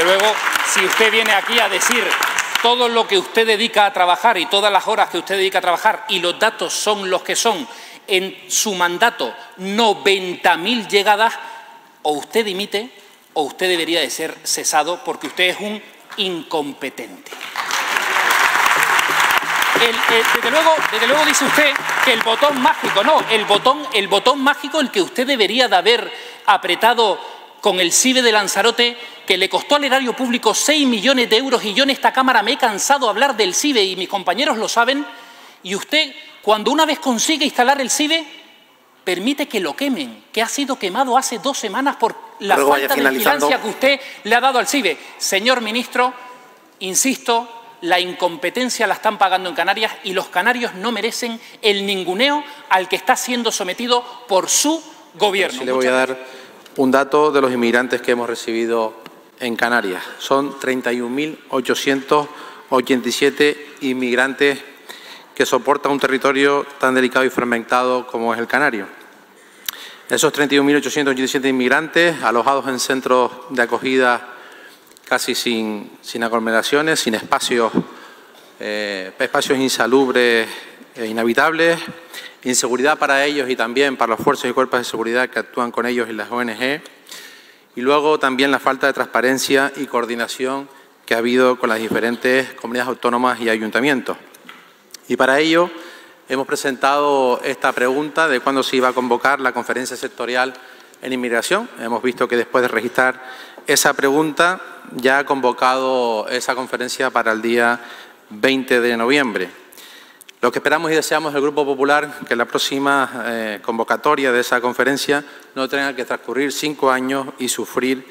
desde luego, si usted viene aquí a decir todo lo que usted dedica a trabajar y todas las horas que usted dedica a trabajar y los datos son los que son en su mandato 90.000 llegadas, o usted dimite o usted debería de ser cesado porque usted es un incompetente. desde, luego, desde luego dice usted que el botón mágico, no, el botón, el botón mágico el que usted debería de haber apretado con el CIBE de Lanzarote, que le costó al erario público 6 millones de euros y yo en esta Cámara me he cansado de hablar del CIBE y mis compañeros lo saben, y usted, cuando una vez consigue instalar el CIBE, permite que lo quemen, que ha sido quemado hace dos semanas por la falta de vigilancia que usted le ha dado al CIBE. Señor ministro, insisto, la incompetencia la están pagando en Canarias y los canarios no merecen el ninguneo al que está siendo sometido por su gobierno. le voy a dar un dato de los inmigrantes que hemos recibido en Canarias. Son 31.887 inmigrantes que soportan un territorio tan delicado y fragmentado como es el canario. Esos 31.887 inmigrantes alojados en centros de acogida casi sin, sin aglomeraciones, sin espacios, eh, espacios insalubres e inhabitables, inseguridad para ellos y también para los fuerzas y cuerpos de seguridad que actúan con ellos y las ONG, y luego también la falta de transparencia y coordinación que ha habido con las diferentes comunidades autónomas y ayuntamientos. Y para ello hemos presentado esta pregunta de cuándo se iba a convocar la conferencia sectorial en inmigración. Hemos visto que después de registrar esa pregunta ya ha convocado esa conferencia para el día 20 de noviembre. Lo que esperamos y deseamos del Grupo Popular que la próxima eh, convocatoria de esa conferencia no tenga que transcurrir cinco años y sufrir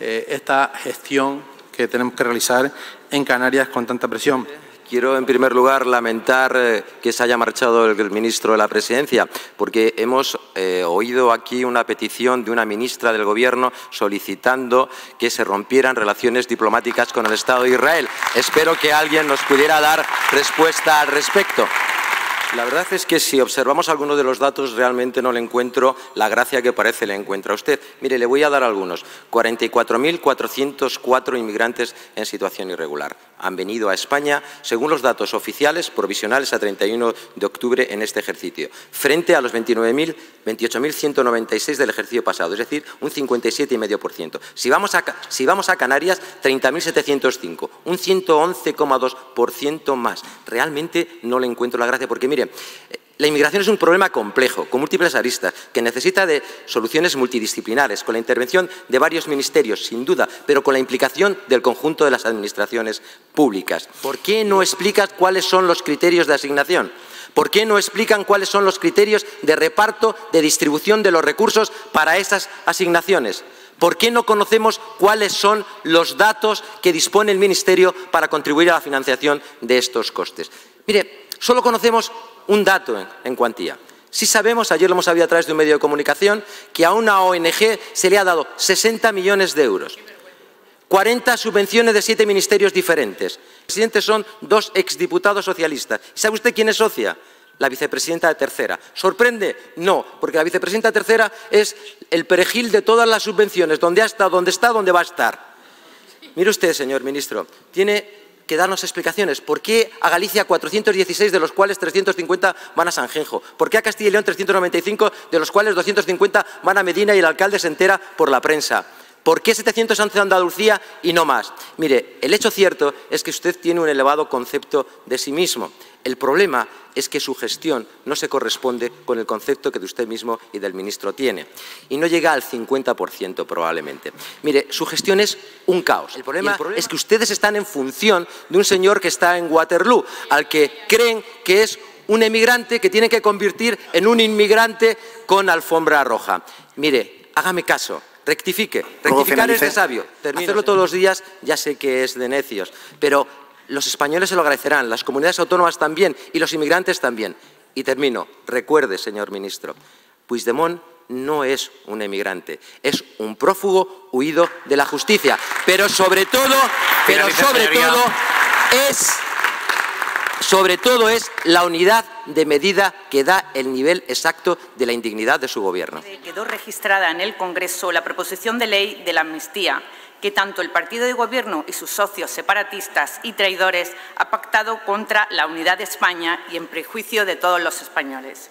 eh, esta gestión que tenemos que realizar en Canarias con tanta presión. Quiero, en primer lugar, lamentar eh, que se haya marchado el ministro de la Presidencia, porque hemos eh, oído aquí una petición de una ministra del Gobierno solicitando que se rompieran relaciones diplomáticas con el Estado de Israel. Espero que alguien nos pudiera dar respuesta al respecto. La verdad es que si observamos algunos de los datos realmente no le encuentro la gracia que parece le encuentra a usted. Mire, le voy a dar algunos. 44.404 inmigrantes en situación irregular han venido a España, según los datos oficiales provisionales a 31 de octubre en este ejercicio, frente a los 28.196 del ejercicio pasado, es decir, un 57,5%. Si vamos a, si vamos a Canarias, 30.705, un 111,2% más. Realmente no le encuentro la gracia, porque mire, la inmigración es un problema complejo, con múltiples aristas, que necesita de soluciones multidisciplinares, con la intervención de varios ministerios, sin duda, pero con la implicación del conjunto de las administraciones públicas. ¿Por qué no explican cuáles son los criterios de asignación? ¿Por qué no explican cuáles son los criterios de reparto, de distribución de los recursos para esas asignaciones? ¿Por qué no conocemos cuáles son los datos que dispone el Ministerio para contribuir a la financiación de estos costes? Solo conocemos un dato en, cuantía. Sí sabemos, ayer lo hemos sabido a través de un medio de comunicación, que a una ONG se le ha dado 60 millones de euros. 40 subvenciones de siete ministerios diferentes. Los presidentes son dos exdiputados socialistas. ¿Sabe usted quién es socia? La vicepresidenta de tercera. ¿Sorprende? No, porque la vicepresidenta de tercera es el perejil de todas las subvenciones, donde ha estado, donde está, donde va a estar. Mire usted, señor ministro, tiene que darnos explicaciones. ¿Por qué a Galicia 416, de los cuales 350 van a Sanjenjo? ¿Por qué a Castilla y León 395, de los cuales 250 van a Medina y el alcalde se entera por la prensa? ¿Por qué 700 han a Andalucía y no más? Mire, el hecho cierto es que usted tiene un elevado concepto de sí mismo. El problema es que su gestión no se corresponde con el concepto que de usted mismo y del ministro tiene. Y no llega al 50% probablemente. Mire, su gestión es un caos. El problema, es que ustedes están en función de un señor que está en Waterloo, al que creen que es un emigrante que tiene que convertir en un inmigrante con alfombra roja. Mire, hágame caso, rectifique. Rectificar es de sabio. Hacerlo todos los días ya sé que es de necios, pero los españoles se lo agradecerán, las comunidades autónomas también y los inmigrantes también. Y termino. Recuerde, señor ministro, Puigdemont no es un emigrante, es un prófugo huido de la justicia. Pero sobre todo, pero sobre todo, es sobre todo es la unidad de medida que da el nivel exacto de la indignidad de su Gobierno. Quedó registrada en el Congreso la proposición de ley de la amnistía que tanto el partido de Gobierno y sus socios separatistas y traidores ha pactado contra la unidad de España y en prejuicio de todos los españoles.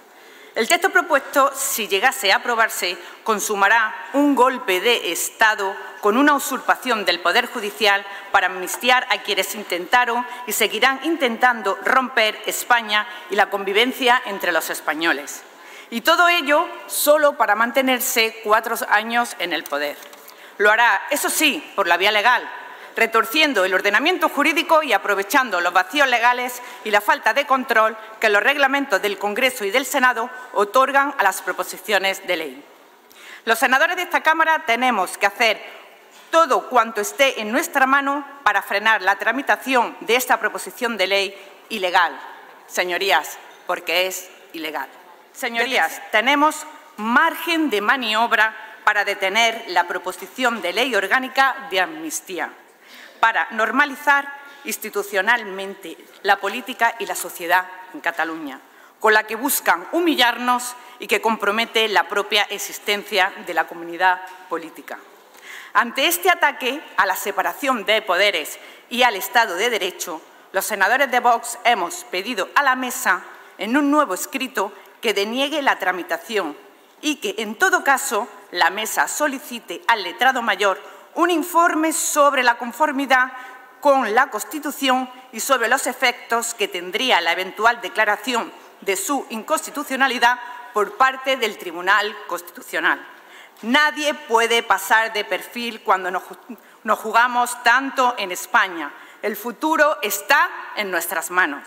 El texto propuesto, si llegase a aprobarse, consumará un golpe de Estado con una usurpación del Poder Judicial para amnistiar a quienes intentaron y seguirán intentando romper España y la convivencia entre los españoles. Y todo ello solo para mantenerse cuatro años en el poder. Lo hará, eso sí, por la vía legal, retorciendo el ordenamiento jurídico y aprovechando los vacíos legales y la falta de control que los reglamentos del Congreso y del Senado otorgan a las proposiciones de ley. Los senadores de esta Cámara tenemos que hacer todo cuanto esté en nuestra mano para frenar la tramitación de esta proposición de ley ilegal. Señorías, porque es ilegal. Señorías, tenemos margen de maniobra para detener la proposición de ley orgánica de amnistía para normalizar institucionalmente la política y la sociedad en Cataluña, con la que buscan humillarnos y que compromete la propia existencia de la comunidad política. Ante este ataque a la separación de poderes y al Estado de Derecho, los senadores de Vox hemos pedido a la mesa, en un nuevo escrito, que deniegue la tramitación y que, en todo caso, la mesa solicite al letrado mayor un informe sobre la conformidad con la Constitución y sobre los efectos que tendría la eventual declaración de su inconstitucionalidad por parte del Tribunal Constitucional. Nadie puede pasar de perfil cuando nos jugamos tanto en España. El futuro está en nuestras manos.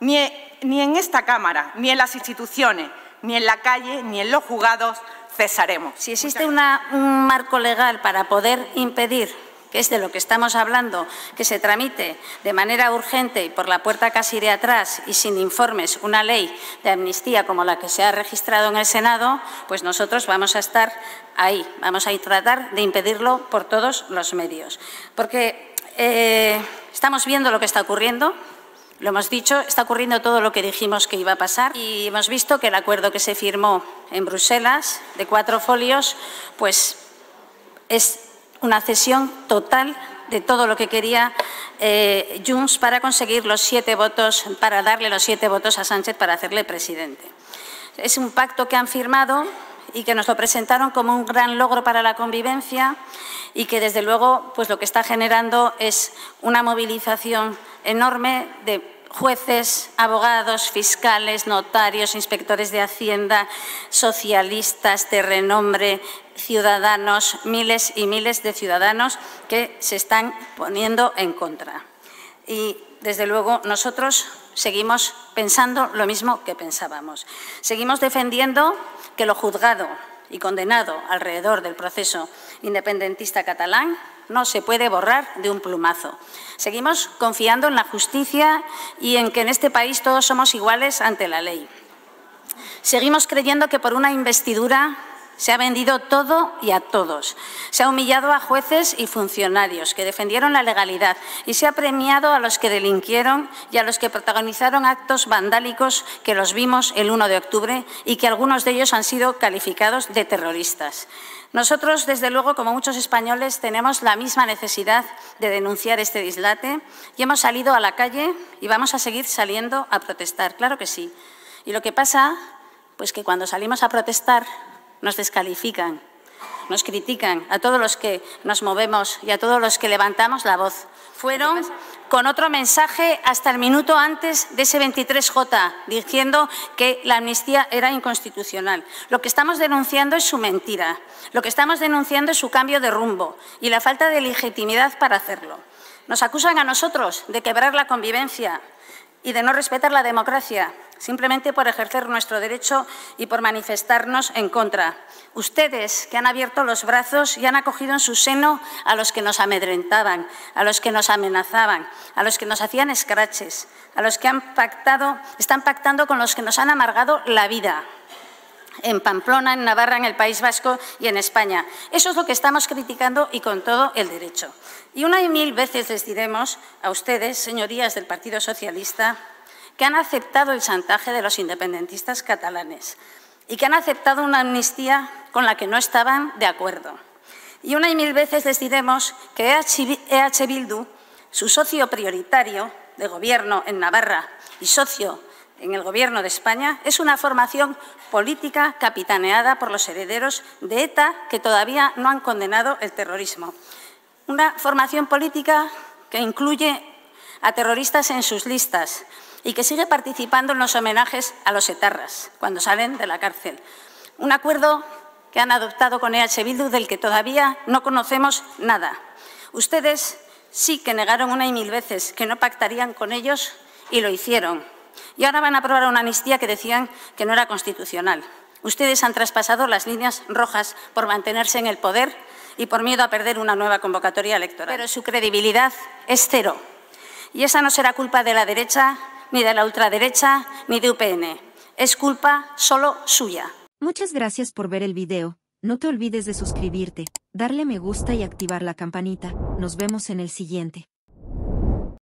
Ni, en esta Cámara, ni en las instituciones, ni en la calle, ni en los juzgados cesaremos. Si existe un marco legal para poder impedir que es de lo que estamos hablando, que se tramite de manera urgente y por la puerta casi de atrás y sin informes una ley de amnistía como la que se ha registrado en el Senado, pues nosotros vamos a estar ahí, vamos a tratar de impedirlo por todos los medios. Porque eh, estamos viendo lo que está ocurriendo, lo hemos dicho, está ocurriendo todo lo que dijimos que iba a pasar y hemos visto que el acuerdo que se firmó en Bruselas de cuatro folios, pues es una cesión total de todo lo que quería eh, Junts para conseguir los siete votos, para darle los siete votos a Sánchez para hacerle presidente. Es un pacto que han firmado y que nos lo presentaron como un gran logro para la convivencia y que desde luego pues lo que está generando es una movilización enorme de jueces, abogados, fiscales, notarios, inspectores de Hacienda, socialistas de renombre, ciudadanos, miles y miles de ciudadanos que se están poniendo en contra. Y, desde luego, nosotros seguimos pensando lo mismo que pensábamos. Seguimos defendiendo que lo juzgado y condenado alrededor del proceso independentista catalán no se puede borrar de un plumazo. Seguimos confiando en la justicia y en que en este país todos somos iguales ante la ley. Seguimos creyendo que por una investidura se ha vendido todo y a todos. Se ha humillado a jueces y funcionarios que defendieron la legalidad y se ha premiado a los que delinquieron y a los que protagonizaron actos vandálicos que los vimos el 1 de octubre y que algunos de ellos han sido calificados de terroristas. Nosotros, desde luego, como muchos españoles, tenemos la misma necesidad de denunciar este dislate y hemos salido a la calle y vamos a seguir saliendo a protestar. Claro que sí. Y lo que pasa, pues que cuando salimos a protestar nos descalifican, nos critican a todos los que nos movemos y a todos los que levantamos la voz. Fueron con otro mensaje hasta el minuto antes de ese 23J, diciendo que la amnistía era inconstitucional. Lo que estamos denunciando es su mentira, lo que estamos denunciando es su cambio de rumbo y la falta de legitimidad para hacerlo. Nos acusan a nosotros de quebrar la convivencia y de no respetar la democracia, simplemente por ejercer nuestro derecho y por manifestarnos en contra. Ustedes que han abierto los brazos y han acogido en su seno a los que nos amedrentaban, a los que nos amenazaban, a los que nos hacían escraches, a los que han pactado, están pactando con los que nos han amargado la vida en Pamplona, en Navarra, en el País Vasco y en España. Eso es lo que estamos criticando y con todo el derecho. Y una y mil veces les diremos a ustedes, señorías del Partido Socialista, que han aceptado el chantaje de los independentistas catalanes y que han aceptado una amnistía con la que no estaban de acuerdo. Y una y mil veces les diremos que EH Bildu, su socio prioritario de gobierno en Navarra y socio en el Gobierno de España es una formación política capitaneada por los herederos de ETA que todavía no han condenado el terrorismo. Una formación política que incluye a terroristas en sus listas y que sigue participando en los homenajes a los etarras cuando salen de la cárcel. Un acuerdo que han adoptado con EH Bildu del que todavía no conocemos nada. Ustedes sí que negaron una y mil veces que no pactarían con ellos y lo hicieron. Y ahora van a aprobar una amnistía que decían que no era constitucional. Ustedes han traspasado las líneas rojas por mantenerse en el poder y por miedo a perder una nueva convocatoria electoral. Pero su credibilidad es cero. Y esa no será culpa de la derecha, ni de la ultraderecha, ni de UPN. Es culpa solo suya. Muchas gracias por ver el video. No te olvides de suscribirte, darle me gusta y activar la campanita. Nos vemos en el siguiente.